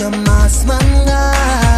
from Mars Manga.